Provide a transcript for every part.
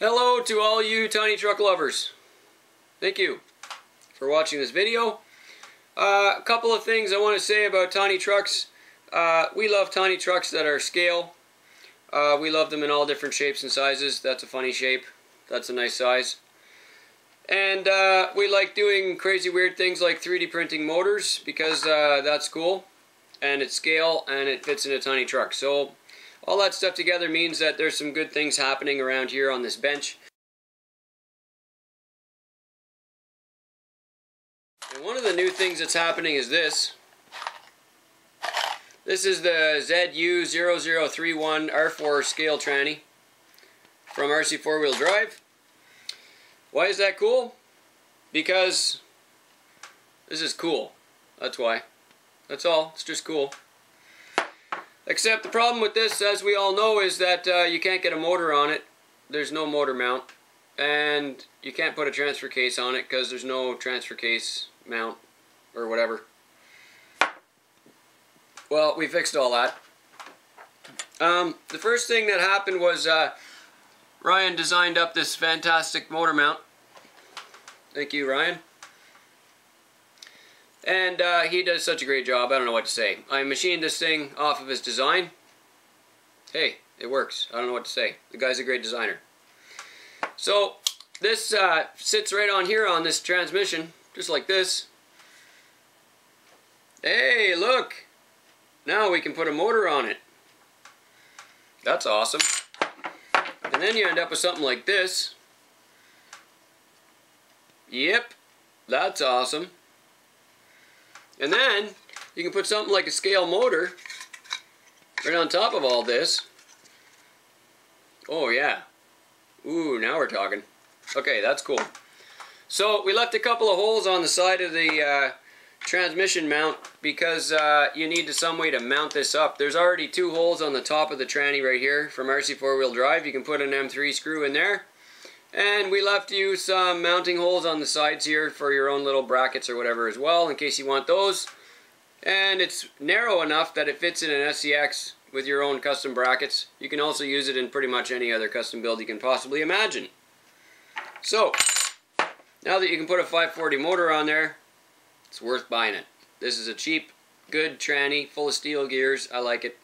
Hello to all you tiny truck lovers. Thank you for watching this video. Uh, a couple of things I want to say about tiny trucks. Uh, we love tiny trucks that are scale. Uh, we love them in all different shapes and sizes. That's a funny shape. That's a nice size. And uh, we like doing crazy weird things like 3D printing motors because uh, that's cool. And it's scale and it fits in a tiny truck. So all that stuff together means that there's some good things happening around here on this bench. And one of the new things that's happening is this. This is the ZU0031 R4 scale tranny from RC 4-wheel drive. Why is that cool? Because this is cool. That's why. That's all. It's just cool. Except the problem with this, as we all know, is that uh, you can't get a motor on it. There's no motor mount. And you can't put a transfer case on it because there's no transfer case mount or whatever. Well, we fixed all that. Um, the first thing that happened was uh, Ryan designed up this fantastic motor mount. Thank you, Ryan. And uh, he does such a great job, I don't know what to say. I machined this thing off of his design. Hey, it works. I don't know what to say. The guy's a great designer. So, this uh, sits right on here on this transmission, just like this. Hey, look! Now we can put a motor on it. That's awesome. And then you end up with something like this. Yep, that's awesome. And then you can put something like a scale motor right on top of all this. Oh yeah. Ooh, now we're talking. Okay, that's cool. So we left a couple of holes on the side of the uh, transmission mount because uh, you need some way to mount this up. There's already two holes on the top of the tranny right here from RC 4-wheel drive. You can put an M3 screw in there. And we left you some mounting holes on the sides here for your own little brackets or whatever as well in case you want those. And it's narrow enough that it fits in an SCX with your own custom brackets. You can also use it in pretty much any other custom build you can possibly imagine. So, now that you can put a 540 motor on there, it's worth buying it. This is a cheap, good tranny, full of steel gears. I like it.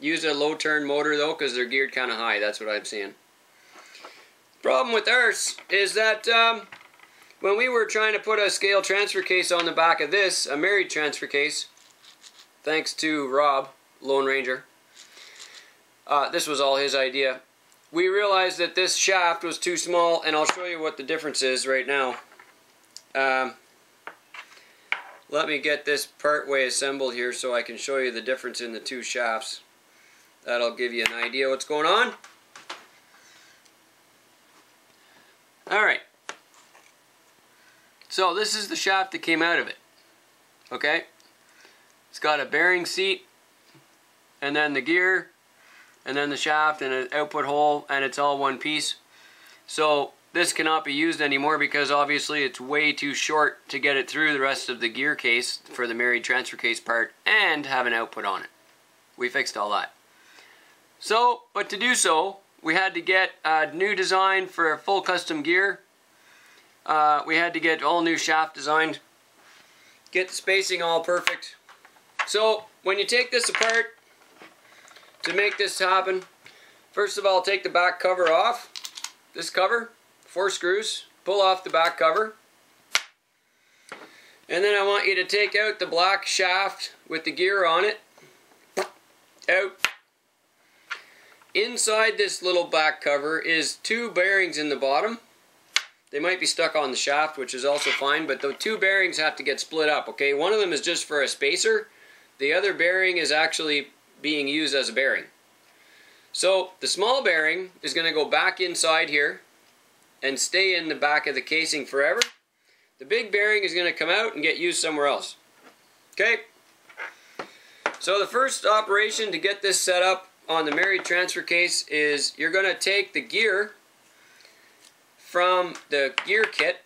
Use a low turn motor though because they're geared kind of high. That's what I'm seeing. Problem with ours is that um, when we were trying to put a scale transfer case on the back of this, a married transfer case, thanks to Rob, Lone Ranger, uh, this was all his idea. We realized that this shaft was too small, and I'll show you what the difference is right now. Um, let me get this part way assembled here so I can show you the difference in the two shafts. That'll give you an idea what's going on. Alright. So this is the shaft that came out of it. Okay? It's got a bearing seat, and then the gear, and then the shaft, and an output hole, and it's all one piece. So this cannot be used anymore because obviously it's way too short to get it through the rest of the gear case for the married transfer case part and have an output on it. We fixed all that. So, but to do so, we had to get a new design for full custom gear. Uh, we had to get all new shaft designed. Get the spacing all perfect. So when you take this apart to make this happen, first of all take the back cover off. This cover, four screws, pull off the back cover. And then I want you to take out the black shaft with the gear on it. Out Inside this little back cover is two bearings in the bottom. They might be stuck on the shaft, which is also fine, but the two bearings have to get split up, okay? One of them is just for a spacer. The other bearing is actually being used as a bearing. So the small bearing is going to go back inside here and stay in the back of the casing forever. The big bearing is going to come out and get used somewhere else. Okay? So the first operation to get this set up on the married transfer case is you're going to take the gear from the gear kit.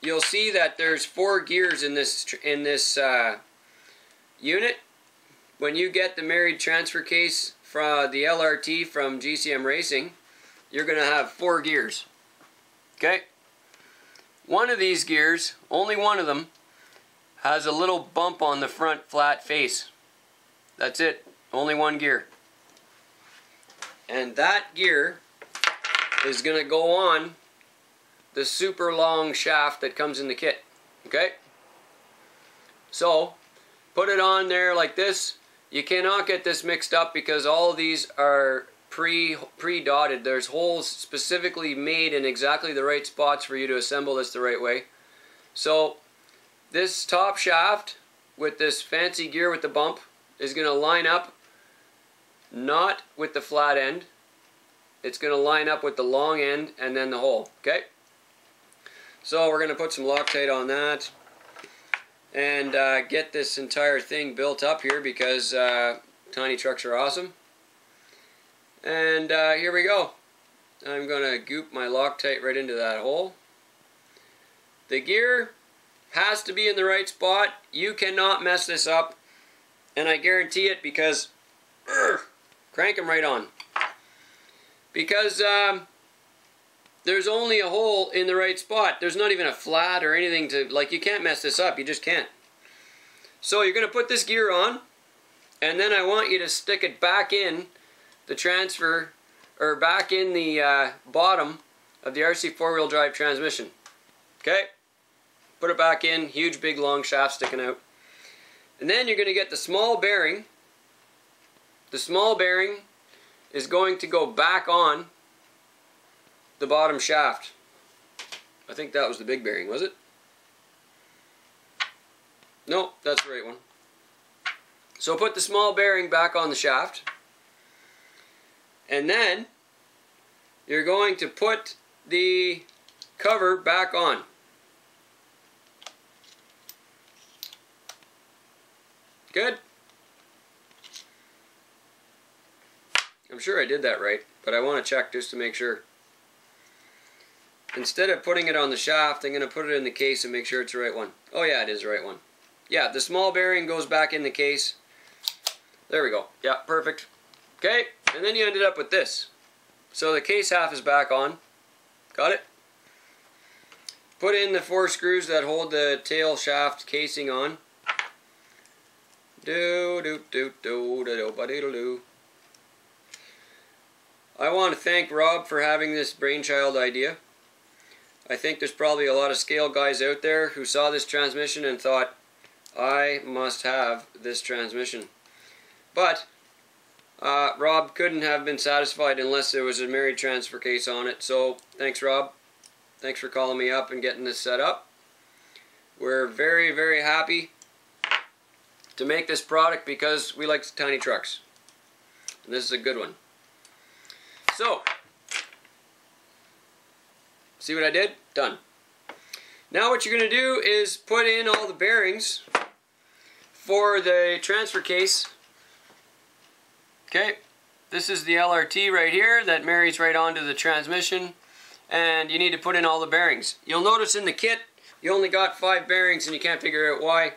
You'll see that there's four gears in this in this uh, unit. When you get the married transfer case from the LRT from GCM Racing, you're going to have four gears. Okay? One of these gears, only one of them, has a little bump on the front flat face. That's it. Only one gear. And that gear is going to go on the super long shaft that comes in the kit. Okay? So, put it on there like this. You cannot get this mixed up because all these are pre pre dotted. There's holes specifically made in exactly the right spots for you to assemble this the right way. So this top shaft with this fancy gear with the bump is going to line up not with the flat end. It's going to line up with the long end and then the hole. Okay? So we're going to put some Loctite on that and uh, get this entire thing built up here because uh, tiny trucks are awesome. And uh, here we go. I'm going to goop my Loctite right into that hole. The gear has to be in the right spot. You cannot mess this up. And I guarantee it because, urgh, crank them right on. Because um, there's only a hole in the right spot. There's not even a flat or anything to, like you can't mess this up. You just can't. So you're going to put this gear on. And then I want you to stick it back in the transfer or back in the uh, bottom of the RC four-wheel drive transmission. Okay? Put it back in, huge big long shaft sticking out. And then you're going to get the small bearing. The small bearing is going to go back on the bottom shaft. I think that was the big bearing, was it? No, that's the right one. So put the small bearing back on the shaft. And then you're going to put the cover back on. Good? I'm sure I did that right, but I want to check just to make sure. Instead of putting it on the shaft, I'm going to put it in the case and make sure it's the right one. Oh yeah, it is the right one. Yeah, the small bearing goes back in the case. There we go. Yeah, perfect. Okay, and then you ended up with this. So the case half is back on. Got it? Put in the four screws that hold the tail shaft casing on. Do do do do do do do do. I want to thank Rob for having this brainchild idea. I think there's probably a lot of scale guys out there who saw this transmission and thought, I must have this transmission. But uh, Rob couldn't have been satisfied unless there was a married transfer case on it. So thanks, Rob. Thanks for calling me up and getting this set up. We're very, very happy to make this product because we like tiny trucks. And this is a good one. So, see what I did? Done. Now what you're going to do is put in all the bearings for the transfer case Okay, this is the LRT right here that marries right onto the transmission and you need to put in all the bearings. You'll notice in the kit you only got five bearings and you can't figure out why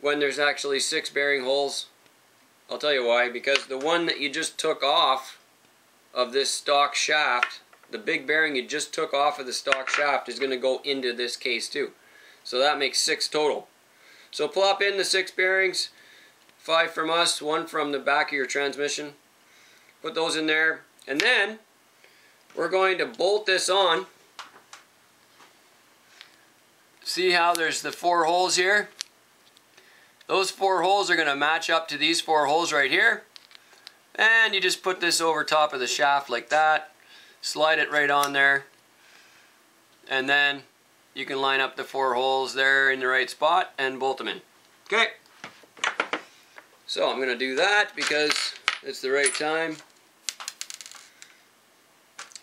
when there's actually six bearing holes. I'll tell you why, because the one that you just took off of this stock shaft, the big bearing you just took off of the stock shaft is going to go into this case too. So that makes six total. So plop in the six bearings, Five from us, one from the back of your transmission. Put those in there. And then we're going to bolt this on. See how there's the four holes here? Those four holes are going to match up to these four holes right here. And you just put this over top of the shaft like that. Slide it right on there. And then you can line up the four holes there in the right spot and bolt them in. Okay. So I'm going to do that because it's the right time.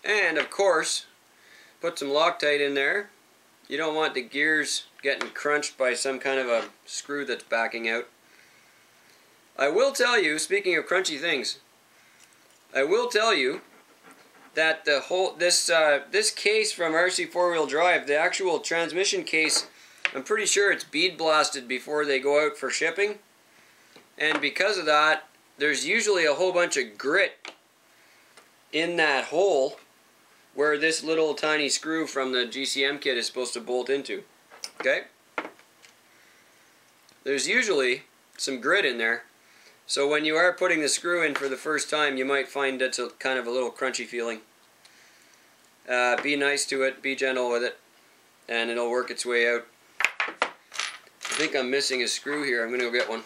And of course, put some Loctite in there. You don't want the gears getting crunched by some kind of a screw that's backing out. I will tell you, speaking of crunchy things, I will tell you that the whole this uh, this case from RC four wheel drive, the actual transmission case, I'm pretty sure it's bead blasted before they go out for shipping. And because of that, there's usually a whole bunch of grit in that hole where this little tiny screw from the GCM kit is supposed to bolt into. Okay? There's usually some grit in there. So when you are putting the screw in for the first time, you might find it's a kind of a little crunchy feeling. Uh, be nice to it, be gentle with it, and it'll work its way out. I think I'm missing a screw here. I'm going to go get one.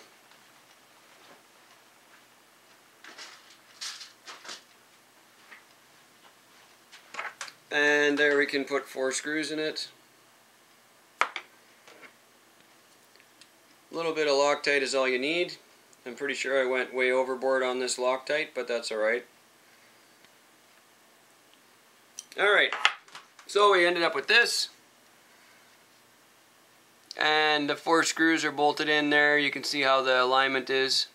And there we can put four screws in it. A little bit of Loctite is all you need. I'm pretty sure I went way overboard on this Loctite, but that's alright. Alright, so we ended up with this. And the four screws are bolted in there. You can see how the alignment is.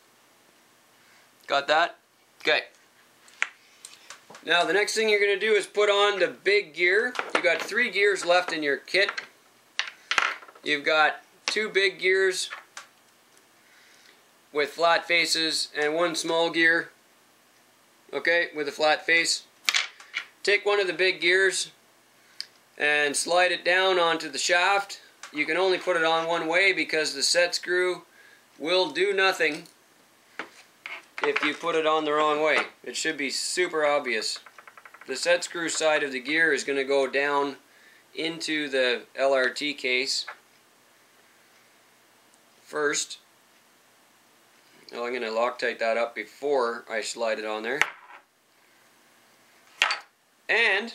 Got that? Okay. Now the next thing you're going to do is put on the big gear. You've got three gears left in your kit. You've got two big gears with flat faces and one small gear. Okay with a flat face. Take one of the big gears and slide it down onto the shaft. You can only put it on one way because the set screw will do nothing if you put it on the wrong way. It should be super obvious. The set screw side of the gear is going to go down into the LRT case first now I'm going to Loctite that up before I slide it on there. And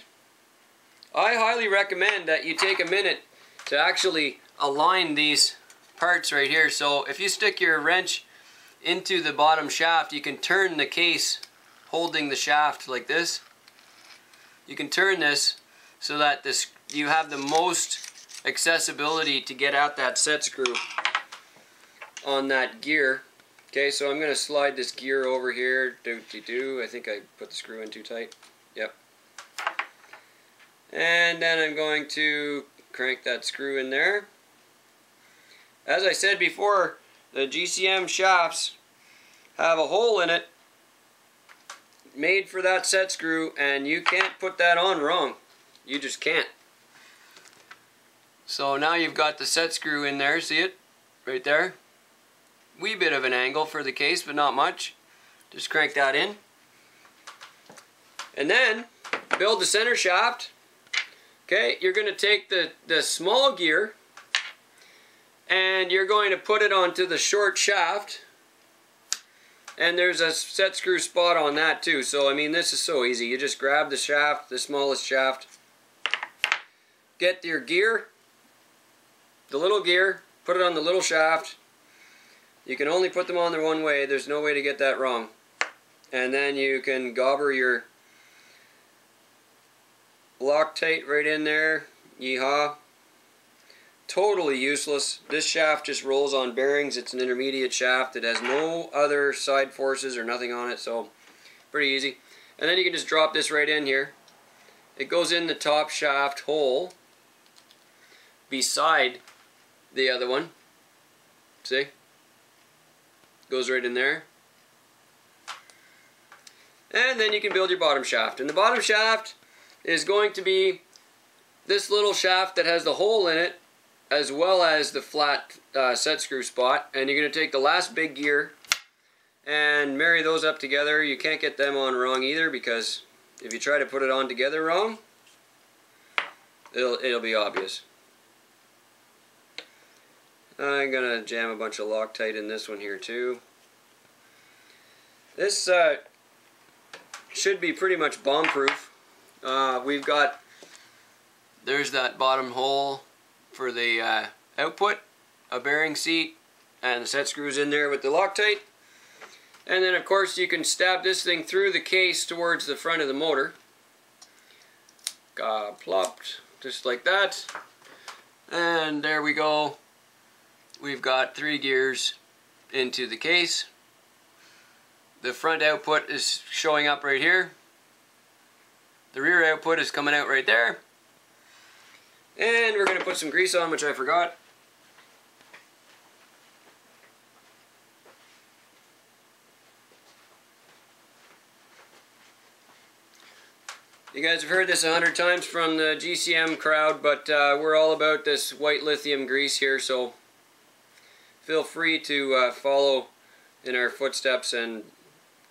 I highly recommend that you take a minute to actually align these parts right here. So if you stick your wrench into the bottom shaft, you can turn the case holding the shaft like this. You can turn this so that this you have the most accessibility to get out that set screw on that gear Okay, so I'm going to slide this gear over here. Do, do, do. I think I put the screw in too tight. Yep. And then I'm going to crank that screw in there. As I said before, the GCM shafts have a hole in it made for that set screw and you can't put that on wrong. You just can't. So now you've got the set screw in there, see it? Right there wee bit of an angle for the case, but not much. Just crank that in. And then build the center shaft. Okay, you're going to take the, the small gear and you're going to put it onto the short shaft. And there's a set screw spot on that too. So, I mean, this is so easy. You just grab the shaft, the smallest shaft, get your gear, the little gear, put it on the little shaft, you can only put them on there one way. There's no way to get that wrong. And then you can gobber your Loctite right in there. Yeehaw. Totally useless. This shaft just rolls on bearings. It's an intermediate shaft. It has no other side forces or nothing on it. So pretty easy. And then you can just drop this right in here. It goes in the top shaft hole beside the other one. See? Goes right in there. And then you can build your bottom shaft. And the bottom shaft is going to be this little shaft that has the hole in it as well as the flat uh, set screw spot. And you're going to take the last big gear and marry those up together. You can't get them on wrong either because if you try to put it on together wrong, it'll, it'll be obvious. I'm going to jam a bunch of Loctite in this one here too. This uh, should be pretty much bomb proof. Uh, we've got, there's that bottom hole for the uh, output, a bearing seat, and the set screws in there with the Loctite. And then of course you can stab this thing through the case towards the front of the motor. Got plopped, just like that. And there we go we've got three gears into the case. The front output is showing up right here. The rear output is coming out right there. And we're going to put some grease on, which I forgot. You guys have heard this a hundred times from the GCM crowd, but uh, we're all about this white lithium grease here, so feel free to uh, follow in our footsteps and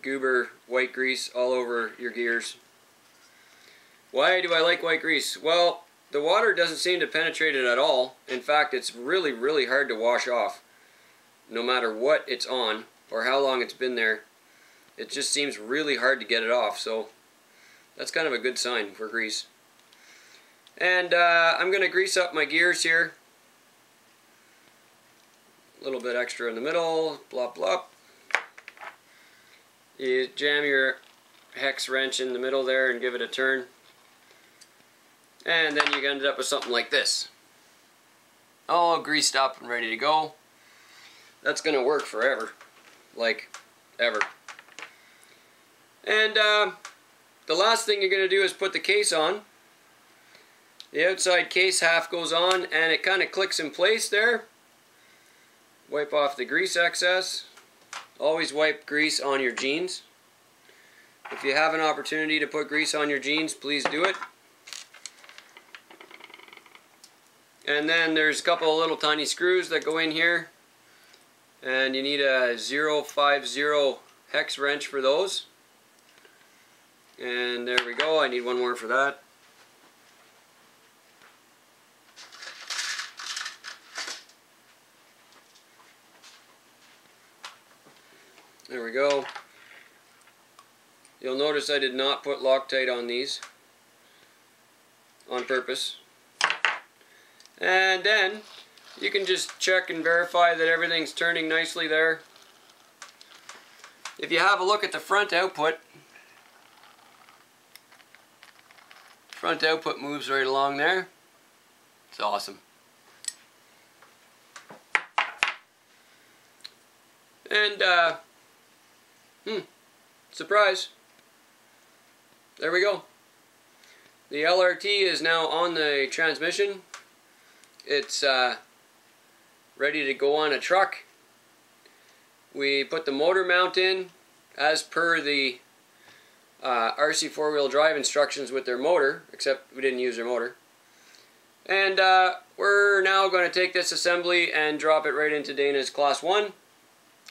goober white grease all over your gears. Why do I like white grease? Well, the water doesn't seem to penetrate it at all. In fact, it's really, really hard to wash off. No matter what it's on or how long it's been there, it just seems really hard to get it off. So that's kind of a good sign for grease. And uh, I'm going to grease up my gears here. A little bit extra in the middle, blop blop. You jam your hex wrench in the middle there and give it a turn. And then you end up with something like this. All greased up and ready to go. That's going to work forever. Like, ever. And, uh, the last thing you're going to do is put the case on. The outside case half goes on and it kind of clicks in place there. Wipe off the grease excess. Always wipe grease on your jeans. If you have an opportunity to put grease on your jeans, please do it. And then there's a couple of little tiny screws that go in here. And you need a 050 hex wrench for those. And there we go. I need one more for that. There we go. You'll notice I did not put Loctite on these on purpose. And then you can just check and verify that everything's turning nicely there. If you have a look at the front output, Front output moves right along there. It's awesome. And, uh, hmm, surprise. There we go. The LRT is now on the transmission. It's uh, ready to go on a truck. We put the motor mount in as per the uh, RC four-wheel drive instructions with their motor, except we didn't use their motor. And uh, we're now going to take this assembly and drop it right into Dana's Class 1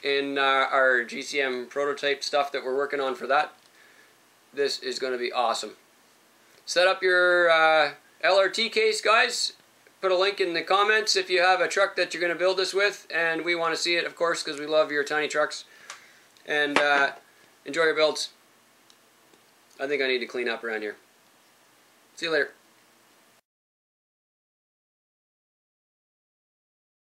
in uh, our GCM prototype stuff that we're working on for that. This is going to be awesome. Set up your uh, LRT case, guys. Put a link in the comments if you have a truck that you're going to build this with, and we want to see it, of course, because we love your tiny trucks. And uh, enjoy your builds. I think I need to clean up around here. See you later.